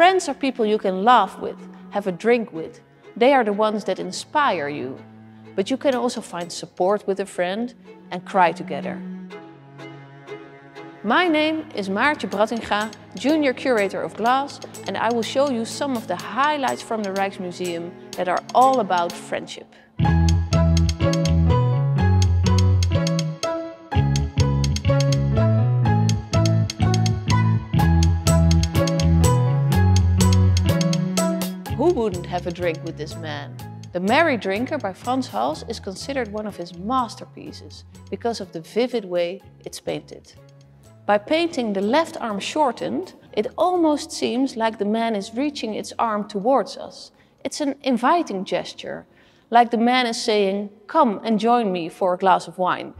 Friends are people you can laugh with, have a drink with. They are the ones that inspire you. But you can also find support with a friend and cry together. My name is Maartje Brattinga, Junior Curator of Glass, and I will show you some of the highlights from the Rijksmuseum that are all about friendship. Who wouldn't have a drink with this man? The Merry Drinker by Frans Hals is considered one of his masterpieces because of the vivid way it's painted. By painting the left arm shortened, it almost seems like the man is reaching its arm towards us. It's an inviting gesture, like the man is saying, come and join me for a glass of wine.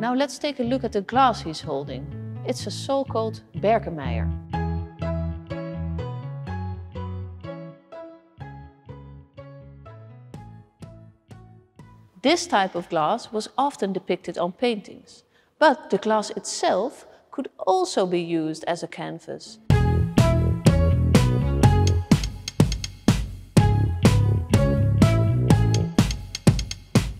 Now let's take a look at the glass he's holding. It's a so-called Berkemeyer. This type of glass was often depicted on paintings, but the glass itself could also be used as a canvas.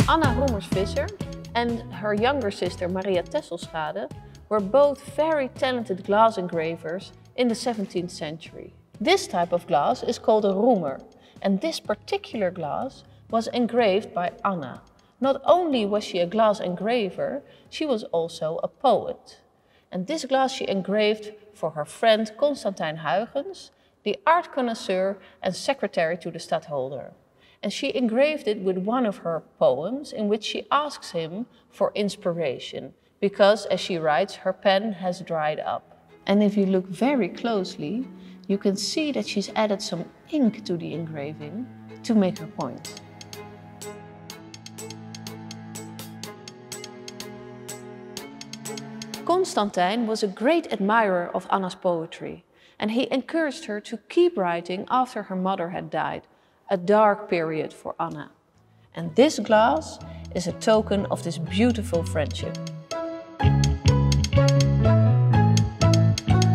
Anna Roemers-Visscher and her younger sister Maria Tesselschade were both very talented glass engravers in the 17th century. This type of glass is called a Roemer, and this particular glass was engraved by Anna. Not only was she a glass engraver, she was also a poet. And this glass she engraved for her friend Constantijn Huygens, the art connoisseur and secretary to the stadtholder. And she engraved it with one of her poems in which she asks him for inspiration, because as she writes, her pen has dried up. And if you look very closely, you can see that she's added some ink to the engraving to make her point. Constantijn was a great admirer of Anna's poetry, and he encouraged her to keep writing after her mother had died, a dark period for Anna. And this glass is a token of this beautiful friendship.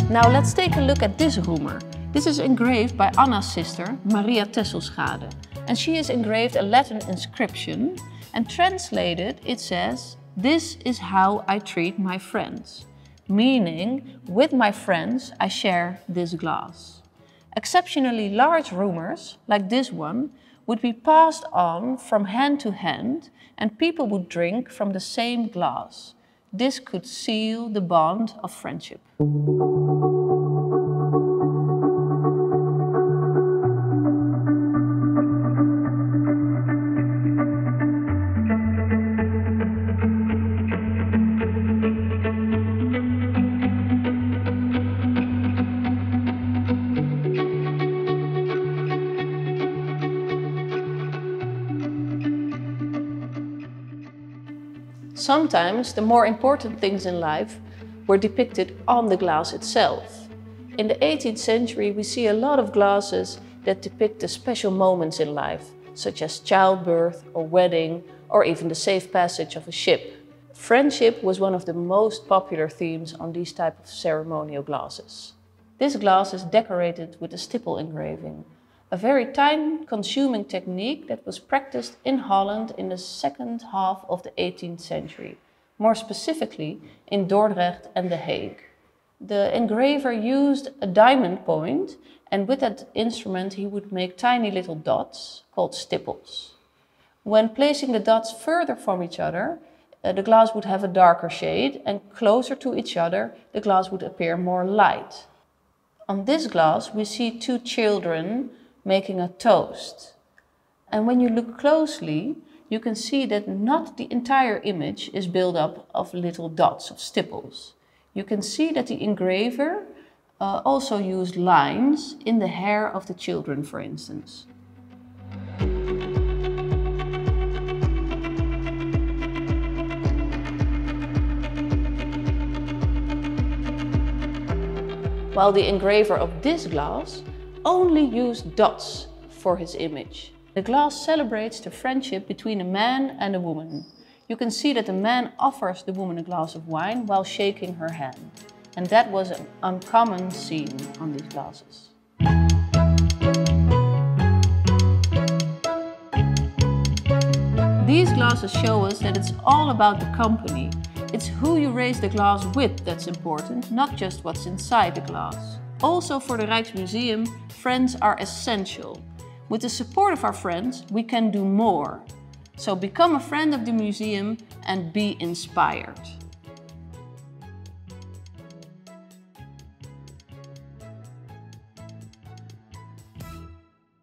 Now let's take a look at this Roemer. This is engraved by Anna's sister, Maria Tesselschade. And she has engraved a Latin inscription and translated it says, this is how I treat my friends. Meaning, with my friends, I share this glass. Exceptionally large Roemers, like this one, would be passed on from hand to hand and people would drink from the same glass. This could seal the bond of friendship. Sometimes the more important things in life were depicted on the glass itself. In the 18th century we see a lot of glasses that depict the special moments in life, such as childbirth or wedding or even the safe passage of a ship. Friendship was one of the most popular themes on these type of ceremonial glasses. This glass is decorated with a stipple engraving, a very time-consuming technique that was practiced in Holland in the second half of the 18th century, more specifically in Dordrecht and The Hague. The engraver used a diamond point and with that instrument he would make tiny little dots called stipples. When placing the dots further from each other, uh, the glass would have a darker shade and closer to each other the glass would appear more light. On this glass we see two children making a toast. And when you look closely, you can see that not the entire image is built up of little dots, of stipples. You can see that the engraver uh, also used lines in the hair of the children, for instance. While the engraver of this glass only used dots for his image. The glass celebrates the friendship between a man and a woman. You can see that the man offers the woman a glass of wine while shaking her hand. And that was an uncommon scene on these glasses. These glasses show us that it's all about the company. It's who you raise the glass with that's important, not just what's inside the glass. Also for the Rijksmuseum, friends are essential. With the support of our friends, we can do more. So become a friend of the museum and be inspired.